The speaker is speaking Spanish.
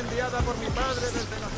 enviada por mi padre desde la